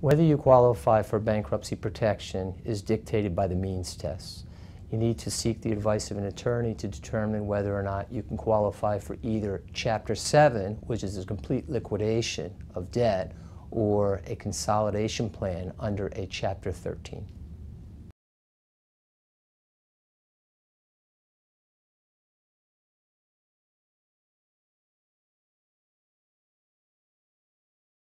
Whether you qualify for bankruptcy protection is dictated by the means test. You need to seek the advice of an attorney to determine whether or not you can qualify for either Chapter 7, which is a complete liquidation of debt, or a consolidation plan under a Chapter 13.